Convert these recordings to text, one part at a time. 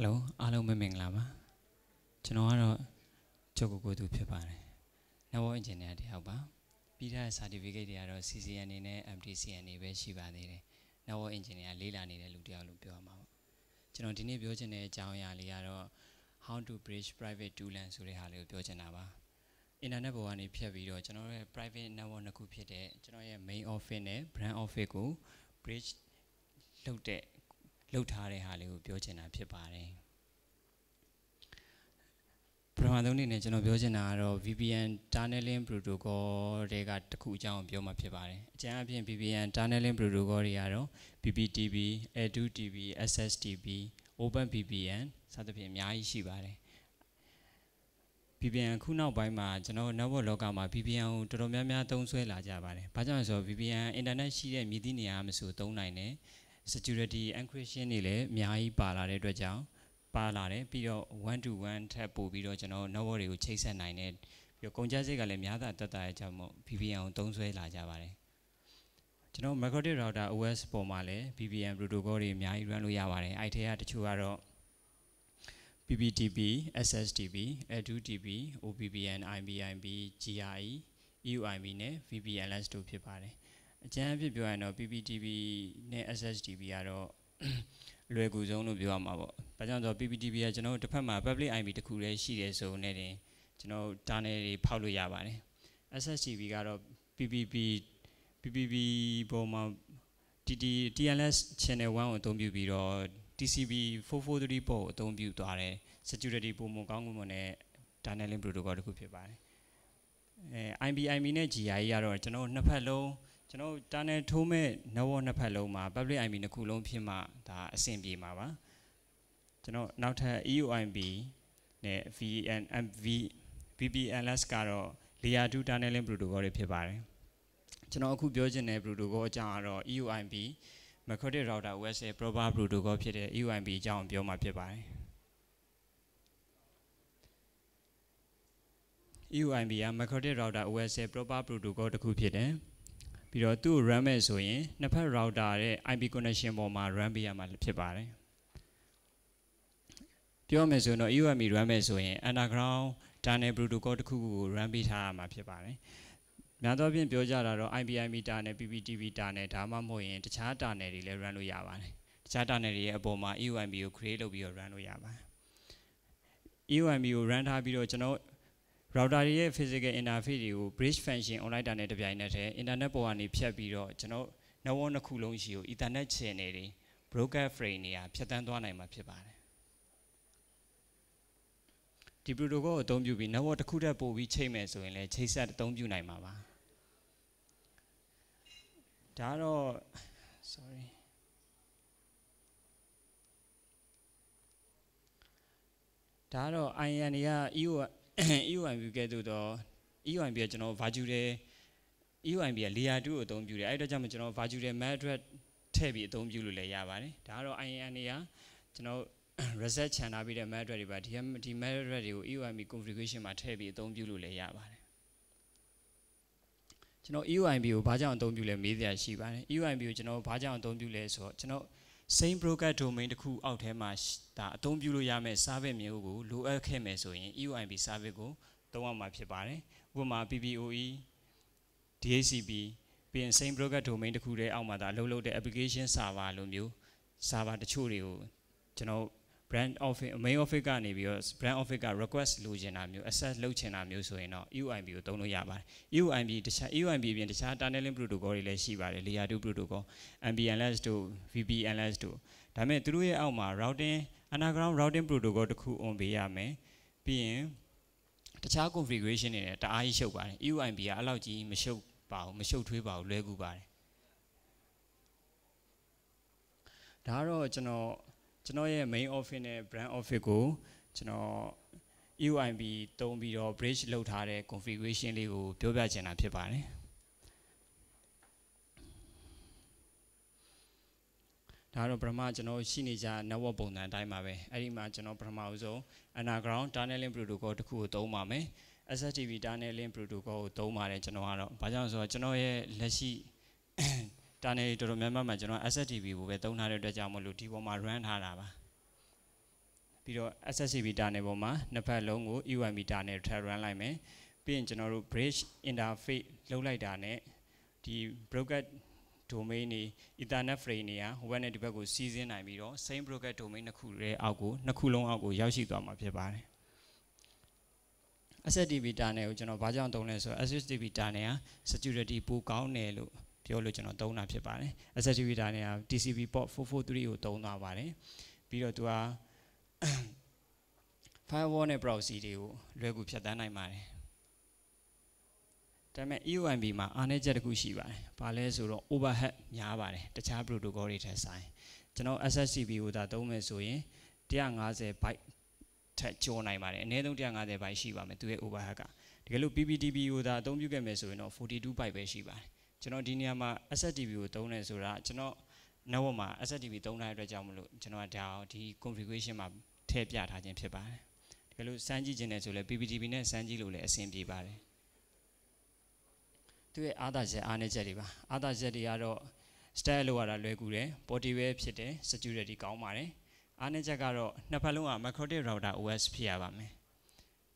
ယ်လိုအားလုံးမင်္ဂလာပါကျွန်တော်ကတော့ကျော်ကိုကိုသူဖြစ်ပါတယ် network engineer တယောက်ပါပြီးတဲ့ certificate တွေကတော့ CCN အနေနဲ့ MTCN တွေပဲရှိပါသေးတယ် network engineer လေးလာနေတဲ့လူတယောက်လို့ပြောရမှာပေါ့ကျွန်တော်ဒီနေ့ပြောချင်တဲ့အကြောင်းအရာလေးကတော့ how to bridge private to LAN ဆိုတဲ့ဟာလေးကိုပြောချင်တာပါ internet ပေါ်ကနေဖြတ်ပြီးတော့ကျွန်တော်ရဲ့ private network နှစ်ခုဖြစ်တဲ့ကျွန်တော်ရဲ့ main office နဲ့ brand office ကို bridge လုပ်တဲ့ လုပ်ထားတဲ့ဟာလေးကိုပြောချင်တာဖြစ်ပါတယ်ပထမဆုံးအနေနဲ့ကျွန်တော်ပြောချင်တာကတော့ VPN tunneling protocol တွေကတစ်ခုအကြောင်းပြောမှာဖြစ်ပါတယ်အကြမ်းအဖြစ် VPN tunneling protocol တွေကတော့ BBTB, A2TB, SSTB, OpenVPN စသဖြင့်အများကြီးရှိပါတယ် VPN ခုနောက်ပိုင်းမှာကျွန်တော် network လောကမှာ VPN ကိုတော်တော်များများသုံးစွဲလာကြပါတယ်။ဘာကြောင့်လဲဆိုတော့ VPN internet ရှိတဲ့မြည်သည့်နေရာမှာဆိုသုံးနိုင်တယ်။ security encryption တွေလည်းအများကြီးပါလာတဲ့အတွက်ကြောင့်ပါလာတယ်ပြီးတော့1 to 1ထပ်ပို့ပြီးတော့ကျွန်တော် network တွေကိုချိတ်ဆက်နိုင်တယ်ပြီးတော့ကုန်ကျစရိတ်ကလည်းများတာတက်တာရဲ့ကြောင့်မို့ VPN ကိုသုံးစွဲလာကြပါတယ်ကျွန်တော် microtic router OS ပေါ်မှာလည်း VPN protocol တွေအများကြီး run လို့ရပါတယ်အဲ့ထဲကတချို့ကတော့ PPTP, SSTP, A2TP, OPPN, IBIB, GRE, EUIB နဲ့ VPNLS တို့ဖြစ်ပါတယ် အကျန်းအဖြစ်ပြောရရင်တော့ PPTP နဲ့ SSTP ကတော့လွယ်ကူဆုံးလို့ပြောရမှာပေါ့။ဘာကြောင့်ဆိုတော့ PPTP ကကျွန်တော်တို့တစ်ဖက်မှာ public IP တခုတည်းရှိတယ်ဆိုနေတယ်ကျွန်တော်တာနယ်တွေဖောက်လို့ရပါတယ်။ SSTP ကတော့ PPP PPP ပေါ်မှာ TT TLS channel 1ကိုအသုံးပြုပြီးတော့ TCP 443ပေါ်ကိုအသုံးပြုသွားတယ် security ပုံမှန်ကောင်းမှုနဲ့ tunneling protocol တခုဖြစ်ပါတယ်အဲ IBIB နဲ့ GIE ကတော့ကျွန်တော်နှစ်ဖက်လုံး ကျွန်တော် tunnel ထိုးမဲ့ network နှစ်ဖက်လုံးမှာ public IP နှစ်ခုလုံးဖြစ်မှဒါအဆင်ပြေမှာပါကျွန်တော်နောက်ထပ် EUIB နဲ့ VN MV VPNLS ကတော့ layer 2 tunneling protocol တွေဖြစ်ပါတယ်ကျွန်တော်အခုပြောချင်တဲ့ protocol အကြောင်းကတော့ EUIB Macrotic Router OS ရဲ့ proper protocol ဖြစ်တဲ့ EUIB အကြောင်းပြောမှာဖြစ်ပါတယ် EUIB က Macrotic Router OS ရဲ့ proper protocol တစ်ခုဖြစ်တယ် ပြီးတော့သူ့ကို run မဲ့ဆိုရင်နှစ်ဖက် router ရဲ့ IP connection ပေါ်မှာ run ပေးရမှာဖြစ်ပါတယ်ပြောမယ်ဆိုတော့ EUIB run မဲ့ဆိုရင် underground tunnel protocol တစ်ခုကို run ပေးထားရမှာဖြစ်ပါတယ်များသောအားဖြင့်ပြောကြတာတော့ IPI meter နဲ့ PPTV တာနဲ့ဒါမှမဟုတ်ရင်တခြားတာနယ်တွေလည်း run လို့ရပါတယ်တခြားတာနယ်တွေရဲ့အပေါ်မှာ EUIB ကို create လုပ်ပြီးတော့ run လို့ရပါတယ် EUIB ကို run ထားပြီးတော့ကျွန်တော် router တွေရဲ့ physical interface တွေကို bridge function online တာနဲ့တပြိုင်နက်တည်း internet ပေါ်ကနေဖြတ်ပြီးတော့ကျွန်တော် network နှစ်ခုလုံးရှိကို ethernet channel တွေ broker frame တွေကဖြတ်တန်းသွားနိုင်မှာဖြစ်ပါတယ်ဒီ protocol ကိုအသုံးပြုပြီး network တစ်ခုတည်းပို့ပြီးချိန်မယ်ဆိုရင်လည်းချိတ်ဆက်အသုံးပြုနိုင်မှာပါဒါတော့ sorry ဒါတော့ IN တွေက EU EUIB ကဲ့သို့တော့ EUIB ကကျွန်တော် virtual EUIB က layer 2ကိုအသုံးပြုတယ်အဲ့တော့ကြောင့်ကျွန်တော် virtual MAC address ထည့်ပြီးအသုံးပြုလို့လည်းရပါတယ်ဒါကတော့ IN တွေကကျွန်တော် reset ချန်ထားပြီးတဲ့ MAC address တွေပါဒီဒီ MAC address တွေကို EUIB configuration မှာထည့်ပြီးအသုံးပြုလို့လည်းရပါတယ်ကျွန်တော် EUIB ကိုဘာကြောင့်အသုံးပြုလဲမေးစရာရှိပါတယ် EUIB ကိုကျွန်တော်ဘာကြောင့်အသုံးပြုလဲဆိုတော့ကျွန်တော် same broker domain တစ်ခုအောက်ထဲမှာဒါအသုံးပြုလို့ရမယ့် service မျိုးကိုလိုအပ်ခဲ့မယ်ဆိုရင် EUIB service ကိုသုံးရမှာဖြစ်ပါတယ်ဥပမာ PPOE DHCP ပြီးရင် same broker domain တစ်ခုတည်းအောက်မှာဒါအလုပ်လုပ်တဲ့ application server လိုမျိုး server တချို့တွေကိုကျွန်တော် brand office main office ကနေပြီးတော့ brand office က request လိုချင်တာမျိုး access လုပ်ချင်တာမျိုးဆိုရင်တော့ EUIB ကိုသုံးလို့ရပါတယ် EUIB တခြား EUIB အပြင်တခြား tunneling protocol တွေလည်းရှိပါတယ် layer 2 protocol MPLS တို့ VPNLS တို့ဒါပေမဲ့သူတို့ရဲ့အောက်မှာ routing underground routing protocol တခု on ပေးရမယ်ပြီးရင်တခြား configuration တွေနဲ့တအားကြီးရှုပ်ပါတယ် EUIB ကအဲ့လောက်ကြီးမရှုပ်ပါဘူးမရှုပ်ထွေးပါဘူးလွယ်ကူပါတယ်ဒါကတော့ကျွန်တော် ကျွန်တော်ရဲ့ main office နဲ့ brand office ကိုကျွန်တော် EUIB သုံးပြီးတော့ bridge လုပ်ထားတဲ့ configuration လေးကိုပြောပြချင်တာဖြစ်ပါတယ်ဒါတော့ပထမကျွန်တော်ရှိနေကြ network ပုံစံအတိုင်းပါပဲအဲ့ဒီမှာကျွန်တော်ပထမဦးဆုံး underground tunneling protocol တခုကိုသုံးပါမယ် SSTV tunneling protocol ကိုသုံးပါတယ်ကျွန်တော်ကတော့ဘာကြောင့်ဆိုတော့ကျွန်တော်ရဲ့လက်ရှိ tunnel တော်တော်များများမှာကျွန်တော် SSTV ကိုပဲသုံးထားတဲ့အတွက်ကြောင့်မလို့ဒီပေါ်မှာ run ထားတာပါပြီးတော့ SSCB တာနယ်ပေါ်မှာနှစ်ဖက်လုံးကို EUIB တာနယ်ထပ် run လိုက်မယ်ပြီးရင်ကျွန်တော်တို့ bridge interface လုပ်လိုက်တာနဲ့ဒီ broker domain တွေ ethernet frame တွေကဟိုဘက်နဲ့ဒီဘက်ကိုစီးဆင်းနိုင်ပြီးတော့ same broker domain နှစ်ခုရဲ့အောက်ကိုနှစ်ခုလုံးအောက်ကိုရောက်ရှိသွားမှာဖြစ်ပါတယ် SSDB တာနယ်ကိုကျွန်တော်ဘာကြောင့်သုံးလဲဆိုတော့ SSDB တာနယ်က security ပိုကောင်းတယ်လို့ ပြောလို့ကျွန်တော်သုံးတာဖြစ်ပါတယ် SSDB တာနယ်က TCP port 443ကိုသုံးသွားပါတယ်ပြီးတော့သူက firewall နဲ့ proxy တွေကိုလွယ်ကူဖြတ်တန်းနိုင်ပါတယ်ဒါပေမဲ့ EOMB မှာအားနည်းချက်တစ်ခုရှိပါတယ်။ဘာလဲဆိုတော့ overhead များပါတယ်တခြား protocol တွေထက်ဆိုင်ကျွန်တော် SSCP ကိုသာသုံးမယ်ဆိုရင်150 byte ထက်ကျော်နိုင်ပါတယ်အနည်းဆုံး150 byte ရှိပါမယ်သူရဲ့ overhead ကတကယ်လို့ PPTP ကိုသာအသုံးပြုခဲ့မယ်ဆိုရင်တော့42 byte ပဲရှိပါတယ် ကျွန်တော်ဒီနေရာမှာ SSTP ကိုသုံးတယ်ဆိုတာကျွန်တော် network မှာ SSTP သုံးတဲ့အတွက်ကြောင့်မလို့ကျွန်တော်ဒါဒီ configuration မှာထည့်ပြထားခြင်းဖြစ်ပါတယ်တကယ်လို့စမ်းကြည့်ခြင်းနဲ့ဆိုလဲ PPTP နဲ့စမ်းကြည့်လို့လည်းအဆင်ပြေပါတယ်သူရဲ့အားသာချက်အားနည်းချက်တွေပါအားသာချက်တွေကတော့ style လောက်ရတာလွယ်ကူတယ် portable ဖြစ်တယ် security ကောင်းပါတယ်အားနည်းချက်ကတော့နှစ်ဖက်လုံးက macrotic router OS ဖြစ်ရပါမယ်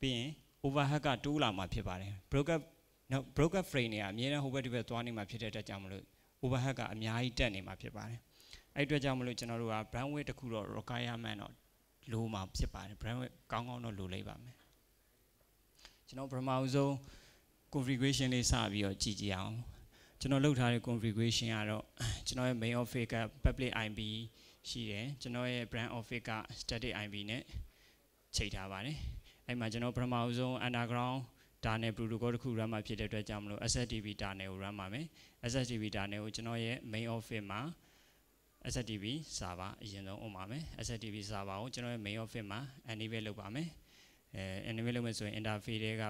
ပြီးရင် overhead ကတိုးလာမှာဖြစ်ပါတယ် broker နော် broker frame တွေကအများနဲ့ဟိုဘက်ဒီဘက်သွားနေမှာဖြစ်တဲ့အတွက်ကြောင့်မလို့ overhead ကအများကြီးတက်နေမှာဖြစ်ပါတယ်အဲ့အတွက်ကြောင့်မလို့ကျွန်တော်တို့က bandwidth တစ်ခုတော့ requirement တော့လိုမှာဖြစ်ပါတယ် bandwidth ကောင်းကောင်းတော့လိုလိုက်ပါမယ်ကျွန်တော်ပထမဆုံး configuration လေးစပြီးတော့ကြည့်ကြည့်အောင်ကျွန်တော်လုပ်ထားတဲ့ configuration ကတော့ကျွန်တော်ရဲ့ main office က public IP ရှိတယ်ကျွန်တော်ရဲ့ brand office က static IP နဲ့ချိန်ထားပါတယ်အဲ့မှာကျွန်တော်ပထမဆုံး underground ဒါနဲ့ protocol တစ်ခု run မှာဖြစ်တဲ့အတွက်ကြောင့်မလို့ SSDB ဒါနဲ့ကို run ပါမယ် SSDB ဒါနဲ့ကိုကျွန်တော်ရဲ့ main office မှာ SSDB server အရင်ဆုံး on ပါမယ် SSDB server ကိုကျွန်တော်ရဲ့ main office မှာ enable လုပ်ပါမယ်အဲ enable လုပ်မယ်ဆိုရင် interface တွေက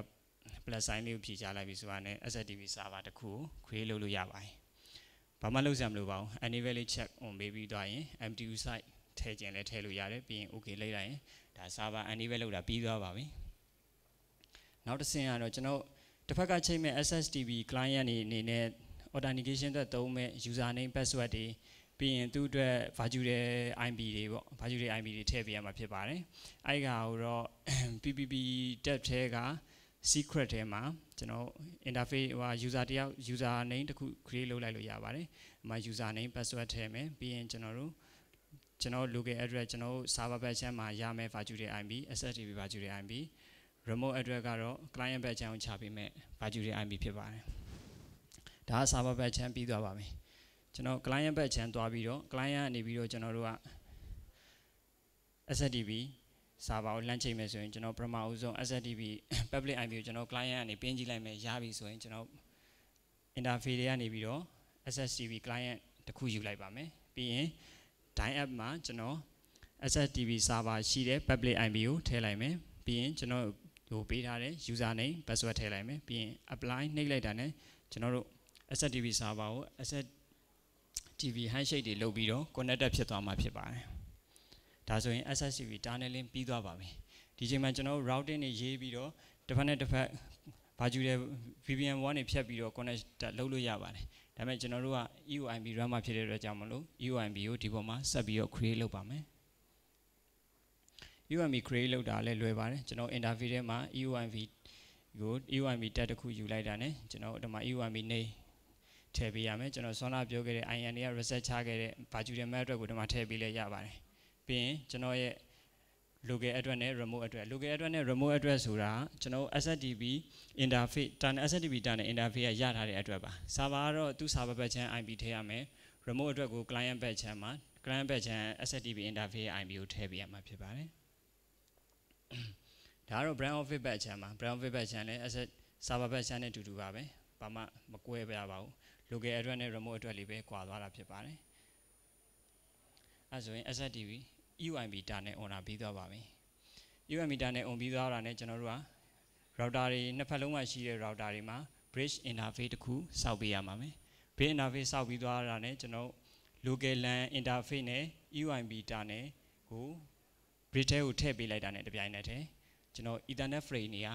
plus sign လေးကိုဖြည့်ချလိုက်ပြီဆိုတာနဲ့ SSDB server တစ်ခုကို create လုပ်လို့ရပါတယ်ဘာမှလုပ်စရာမလိုပါဘူး enable လေး check on ပေးပြီးသွားရင် MTU site ထည့်ခြင်းလည်းထည့်လို့ရတယ်ပြီးရင် okay လိုက်လိုက်ရင်ဒါ server enable လုပ်တာပြီးသွားပါပြီ နောက်တစ်ဆင့်ကတော့ကျွန်တော်တစ်ဖက်ကချိန်မဲ့ SSDB client အနေအနေနဲ့ authentication အတွက်သုံးမဲ့ user name password တွေပြီးရင်သူ့အတွက် virtual IP တွေပေါ့ virtual IP တွေထည့်ပေးရမှာဖြစ်ပါတယ်အဲ့ဒါကိုတော့ PPP tab ထဲက secret ထဲမှာကျွန်တော် interface ဟို user တယောက် user name တခု create လုပ်လိုက်လို့ရပါတယ်။အမှ user name password ထည့်မယ်ပြီးရင်ကျွန်တော်တို့ကျွန်တော် local address ကျွန်တော် server batch ချမ်းမှာရမယ် virtual IP SSDB virtual IP remote address ကတော့ client batch ချမ်းကိုချပေးမယ် virtual IP ဖြစ်ပါတယ်။ဒါက server batch ချမ်းပြီးသွားပါပြီ။ကျွန်တော် client batch ချမ်းသွားပြီးတော့ client ကနေပြီးတော့ကျွန်တော်တို့က SSDB စာပါကိုလမ်းချိန်မယ်ဆိုရင်ကျွန်တော်ပထမဦးဆုံး SSDB public IP ကိုကျွန်တော် client ကနေပင်းကြည့်လိုက်မယ်ရပြီဆိုရင်ကျွန်တော် interface တွေကနေပြီးတော့ SSDB client တခုယူလိုက်ပါမယ်ပြီးရင် Dyn app မှာကျွန်တော် SSDB server ရှိတဲ့ public IP ကိုထည့်လိုက်မယ်ပြီးရင်ကျွန်တော် ဟိုပေးထားတဲ့ user name password ထည့်လိုက်မယ်ပြီးရင် apply နှိပ်လိုက်တာနဲ့ကျွန်တော်တို့ SSDB server ကို SSDB handshake တွေလုပ်ပြီးတော့ connected ဖြစ်သွားမှာဖြစ်ပါတယ်ဒါဆိုရင် SSCP tunneling ပြီးသွားပါပြီဒီချိန်မှာကျွန်တော် routing တွေရေးပြီးတော့တစ်ဖက်နဲ့တစ်ဖက်ဘာကျူတဲ့ VPN 1နေဖြတ်ပြီးတော့ connect လုပ်လို့ရပါတယ်ဒါပေမဲ့ကျွန်တော်တို့က EOIB run မှာဖြစ်တဲ့အတွက်ကြောင့်မလို့ EOIB ကိုဒီပေါ်မှာဆက်ပြီးတော့ create လုပ်ပါမယ် EOIB create လုပ်တာလည်းလွယ်ပါတယ်ကျွန်တော် interface ထဲမှာ EOIB ကို EOIB တက်တစ်ခုယူလိုက်တာ ਨੇ ကျွန်တော်ဒီမှာ EOIB နေထည့်ပေးရမယ်ကျွန်တော်ဆောနာပြောခဲ့တဲ့ IN တွေက reset ချခဲ့တဲ့ virtual map အတွက်ကိုဒီမှာထည့်ပေးလည်းရပါတယ်ပြီးရင်ကျွန်တော်ရဲ့ local address နဲ့ remote address local address နဲ့ remote address ဆိုတာကျွန်တော် SSDB interface တန် SSDB တန်တဲ့ interface ကရထားတဲ့ address ပါ server ကတော့သူ့ server batch ချမ်း IP ထည့်ရမယ် remote address ကို client batch ချမ်းမှာ client batch ချမ်း SSDB interface IP ကိုထည့်ပေးရမှာဖြစ်ပါတယ် ဒါကတော့ brand office batch ချမ်းမှာ brand office batch ချမ်းလည်း asset server batch ချမ်းနဲ့အတူတူပါပဲဘာမှမကွဲပြပါဘူး local address နဲ့ remote address လေးပဲကွာသွားတာဖြစ်ပါတယ်အဲဆိုရင် SSDB EUIB တာနဲ့ on ပြီးသွားပါပြီ EUIB တာနဲ့ on ပြီးသွားတာနဲ့ကျွန်တော်တို့က router တွေနှစ်ဖက်လုံးမှာရှိတဲ့ router တွေမှာ bridge interface တစ်ခုစောက်ပေးရမှာမယ် bridge interface စောက်ပြီးသွားတာနဲ့ကျွန်တော် local LAN interface နဲ့ EUIB တာနဲ့ကို bridge ထဲကိုထည့်ပေးလိုက်တာနဲ့တပြိုင်နက်တည်းကျွန်တော် ethernet frame နေရာ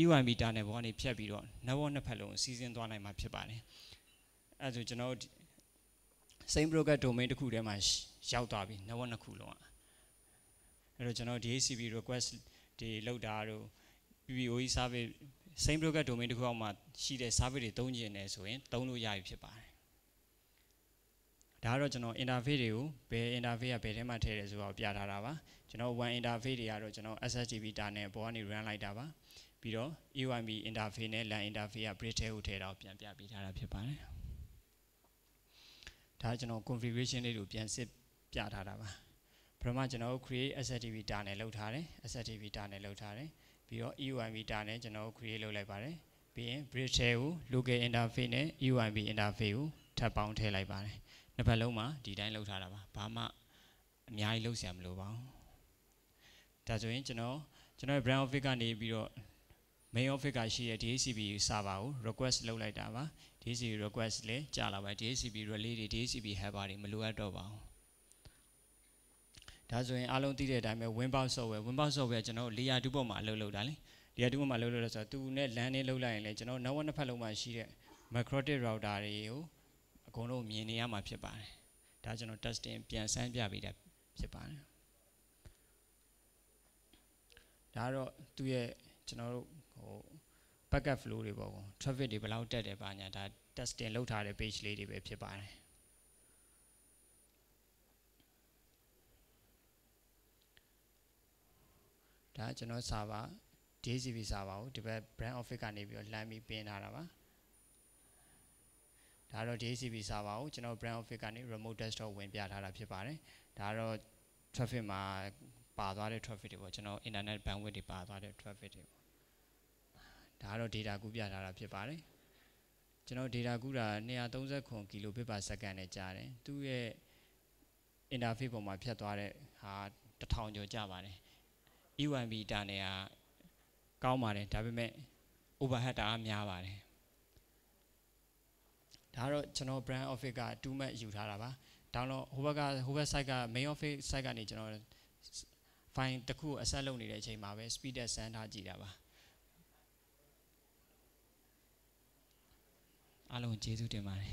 EUIB တာနဲ့ဘောကနေဖြတ်ပြီးတော့ network နှစ်ဖက်လုံးစီစဉ်သွားနိုင်မှာဖြစ်ပါတယ်အဲဒါဆိုကျွန်တော် same broker domain တစ်ခုထဲမှာရောက်သွားပြီ network နှစ်ခုလုံးอ่ะအဲ့တော့ကျွန်တော် DHCP request တွေလောက်တာတို့ PPOE service same broker domain တစ်ခုအောက်မှာရှိတဲ့ service တွေသုံးကျင်နေဆိုရင်သုံးလို့ရပြီဖြစ်ပါတယ် ဒါကတော့ကျွန်တော် interface တွေကိုဘယ် interface ကဘယ်ထဲမှာထည့်တယ်ဆိုတာကိုပြထားတာပါကျွန်တော် one interface တွေကတော့ကျွန်တော် SSTP တာနဲ့ပေါ်ကနေ run လိုက်တာပါပြီးတော့ EYB interface နဲ့ LAN interface က bridge ထဲကိုထည့်တော့ပြန်ပြပေးထားတာဖြစ်ပါတယ်ဒါကျွန်တော် configuration လေးကိုပြန်စစ်ပြထားတာပါပထမကျွန်တော် create SSTP တာနဲ့လုပ်ထားတယ် SSTP တာနဲ့လုပ်ထားတယ်ပြီးတော့ EYB တာနဲ့ကျွန်တော် create လုပ်လိုက်ပါတယ်ပြီးရင် bridge ထဲကို local interface နဲ့ EYB interface ကိုထပ်ပေါင်းထည့်လိုက်ပါတယ် နှစ်ဖက်လုံးမှာဒီတိုင်းလုပ်ထားတာပါဘာမှအများကြီးလုပ်ဆရာမလိုပါဘူးဒါဆိုရင်ကျွန်တော်ကျွန်တော် brand office ကနေပြီးတော့ main office ကရှိတဲ့ DHCP server ကို request လုပ်လိုက်တာပါ DHCP request လည်းကြာလာပါ DHCP relay တွေ DHCP helper တွေမလိုအပ်တော့ပါဘူးဒါဆိုရင်အားလုံးသိတဲ့အတိုင်းပဲ Winbox software Winbox software ကျွန်တော် layer 2ပေါ်မှာအလုပ်လုပ်တာလေ layer 2ပေါ်မှာလုပ်လို့လဲဆိုတော့သူနဲ့ LAN နဲ့လုပ်လိုက်ရင်လည်းကျွန်တော် network နှစ်ဖက်လုံးမှာရှိတဲ့ macrotic router တွေကိုအ ကုန်လုံးမြင်နေရမှာဖြစ်ပါတယ်ဒါကျွန်တော် testing ပြန်ဆန်းပြပေးတာဖြစ်ပါတယ်ဒါကတော့သူ့ရဲ့ကျွန်တော်တို့ဟို backup flow တွေပေါ့ကွာ traffic တွေဘယ်လောက်တက်တယ်ပါညာဒါ testing လုပ်ထားတဲ့ page လေးတွေပဲဖြစ်ပါတယ်ဒါကျွန်တော် server DHCP server ကိုဒီဘက် brand office ကနေပြီးတော့လှမ်းပြီးပင်းထားတာပါ ဒါတော့ DHCP server ကိုကျွန်တော် brand office ကနေ remote desktop ဝင်ပြထားတာဖြစ်ပါတယ်ဒါတော့ traffic မှာပါသွားတဲ့ traffic တွေပေါ့ကျွန်တော် internet bandwidth တွေပါသွားတဲ့ traffic တွေပေါ့ဒါကတော့ data ကူးပြထားတာဖြစ်ပါတယ်ကျွန်တော် data ကူးတာ239 kilobit per second နဲ့ကြားတယ်သူ့ရဲ့ interface ပေါ်မှာဖြတ်သွားတဲ့ဟာ1000ကျော်ကြာပါတယ် EYB တာနေကကောင်းပါတယ်ဒါပေမဲ့ overhead တာများပါတယ် ဒါတော့ကျွန်တော် brand office က2 mat ယူထားတာပါ download ဟိုဘက်ကဟိုဘက် site က main office site ကနေကျွန်တော် file တစ်ခုအဆက်လုပ်နေတဲ့အချိန်မှာပဲ speed တက်စမ်းထားကြည့်တာပါအားလုံးကျေးဇူးတင်ပါတယ်